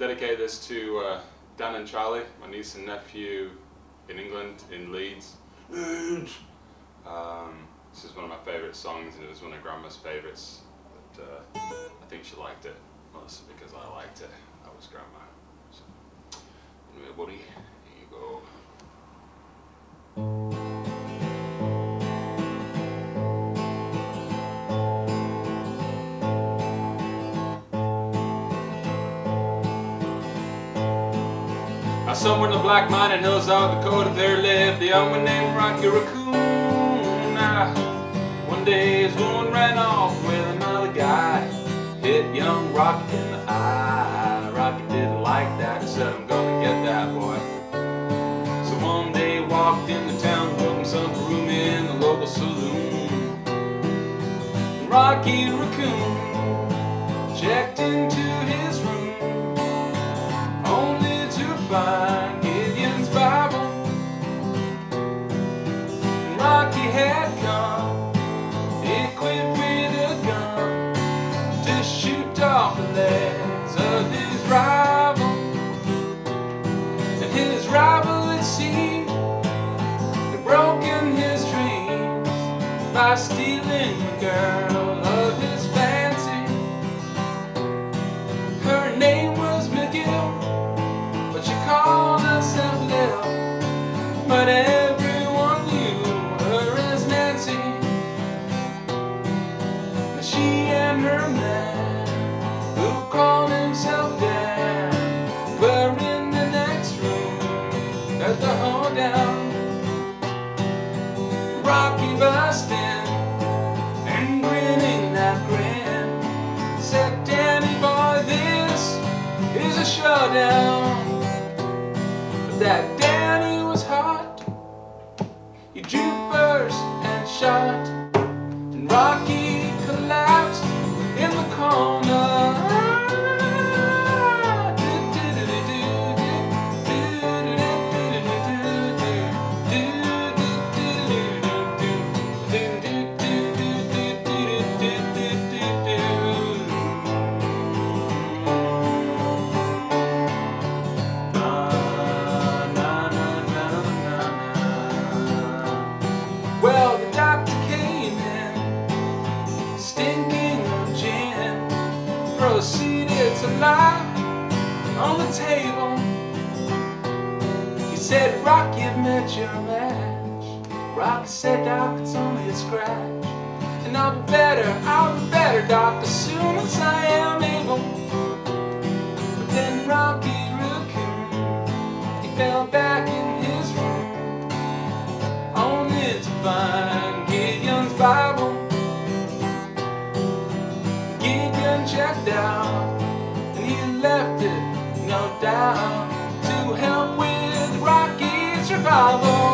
dedicate this to uh, Dan and Charlie, my niece and nephew in England, in Leeds. Leeds! Um, this is one of my favourite songs and it was one of Grandma's favourites. But, uh, I think she liked it, mostly because I liked it. I was Grandma. So, anyway, buddy, here you go. Now somewhere in the black mining hills of Dakota there lived a young one named Rocky Raccoon. Now, one day his woman ran off with another guy. Hit young Rocky in the eye. Rocky didn't like that, he said I'm gonna get that boy. So one day he walked into town, himself a room in the local saloon. Rocky Raccoon checked into his room only to find equipped with a gun, to shoot off the legs of his rival. And his rival, it had broken his dreams by stealing the girl of his man, who called himself Dan, were in the next room at the. Rocky and grinning that grin said, Danny boy, this is a showdown. But that Danny was hot. He drew first and shot, proceeded to lie on the table. He said, Rock, you've met your match. Rocky said, Doc, it's only a scratch. And be better, be better, Doc, as soon as I am able. But then Rocky Raccoon, he fell back doubt, to help with Rocky's survival.